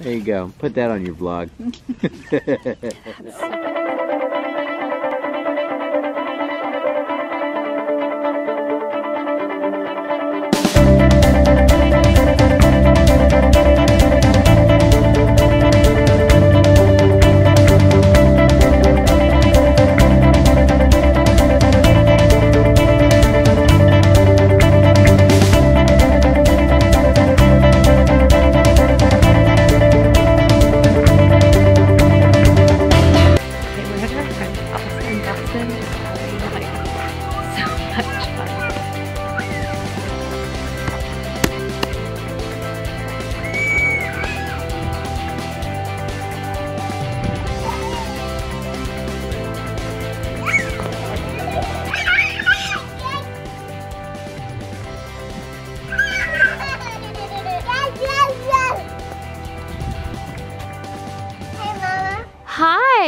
There you go. Put that on your vlog.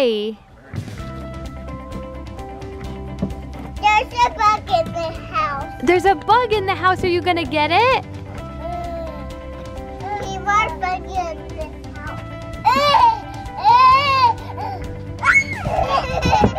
Hi. There's a bug in the house. There's a bug in the house. Are you gonna get it? Mm. Was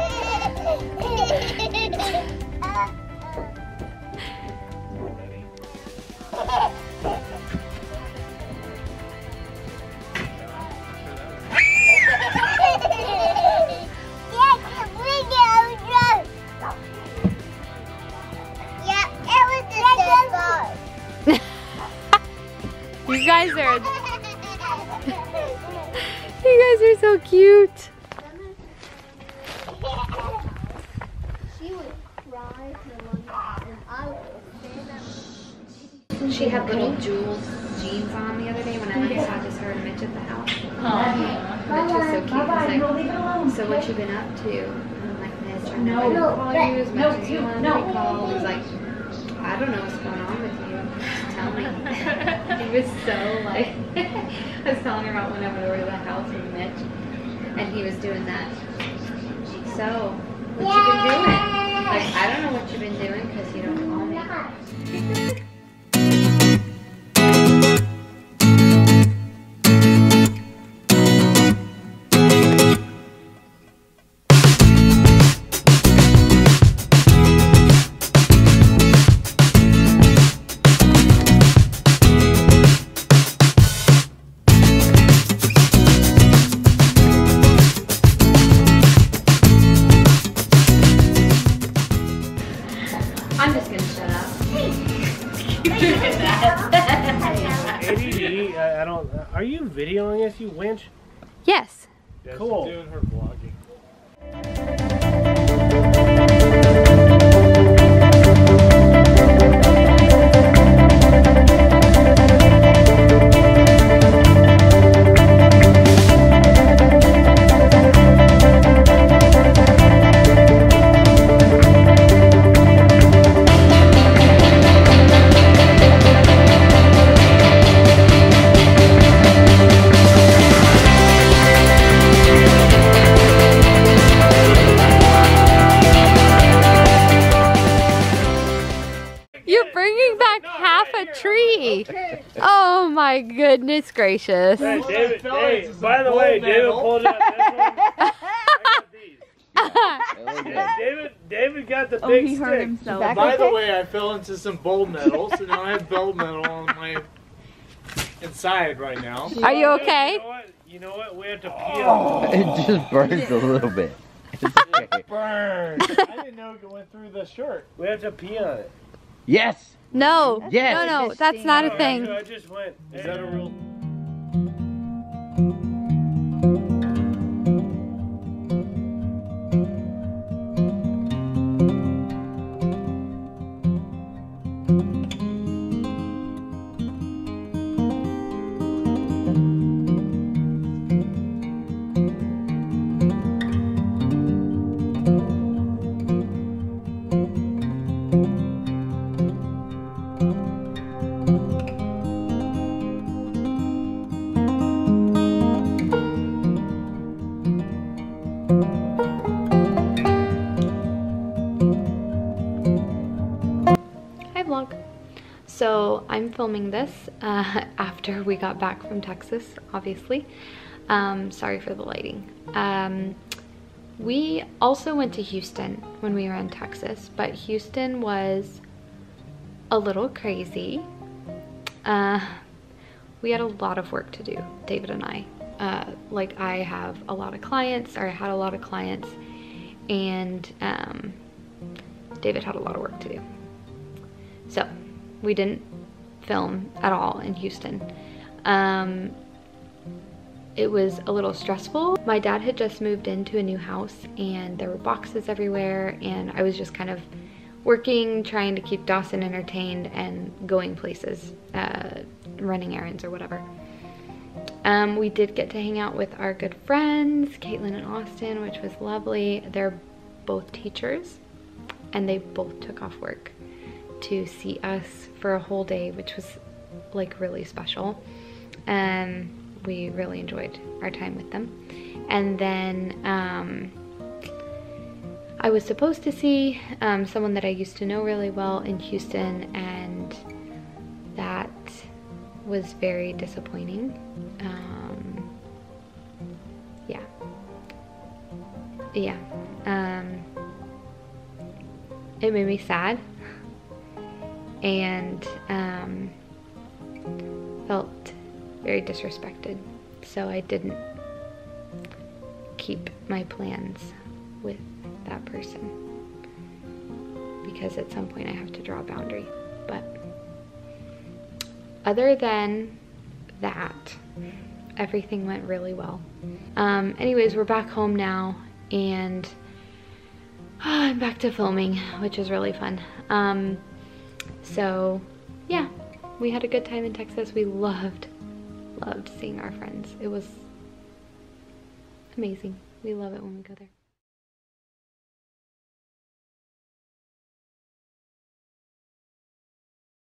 up. She had little Jules jeans on the other day when I went and saw just her and Mitch at the house. Mitch was so cute. He's like, so what you been up to? And I'm like, Mitch, I know I didn't call you as much as you wanted to be called. He's like, I don't know what's going on with you. Just tell me. he was so like, I was telling her about when I went over to the house with Mitch, and he was doing that. So, what you been doing? Like, I don't know what you've been doing because you don't call me. ADD, I, I don't. Are you videoing us, you winch? Yes. Cool. A tree. Oh my goodness gracious. Hey, David, hey, by the way, David pulled out this one. I got these. Yeah, David, David got the oh, big he stick. hurt himself. By the way, I fell into some gold medal, so now I have gold medal on my inside right now. Are you You okay? know what? You know what? We have to pee on oh. It just burns a little bit. It's okay. Burn! I didn't know it went through the shirt. We have to pee on it. Yes. No. Yes. No, no, that's not a thing. I just went. Is that a real? So I'm filming this uh, after we got back from Texas, obviously. Um, sorry for the lighting. Um, we also went to Houston when we were in Texas, but Houston was a little crazy. Uh, we had a lot of work to do, David and I. Uh, like I have a lot of clients, or I had a lot of clients, and um, David had a lot of work to do. So we didn't film at all in Houston. Um, it was a little stressful. My dad had just moved into a new house and there were boxes everywhere and I was just kind of working, trying to keep Dawson entertained and going places, uh, running errands or whatever. Um, we did get to hang out with our good friends, Caitlin and Austin, which was lovely. They're both teachers and they both took off work to see us for a whole day, which was like really special. And um, we really enjoyed our time with them. And then um, I was supposed to see um, someone that I used to know really well in Houston, and that was very disappointing. Um, yeah. Yeah. Um, it made me sad and um, felt very disrespected. So I didn't keep my plans with that person because at some point I have to draw a boundary. But other than that, everything went really well. Um, anyways, we're back home now and oh, I'm back to filming, which is really fun. Um, so yeah, we had a good time in Texas. We loved loved seeing our friends. It was amazing. We love it when we go there.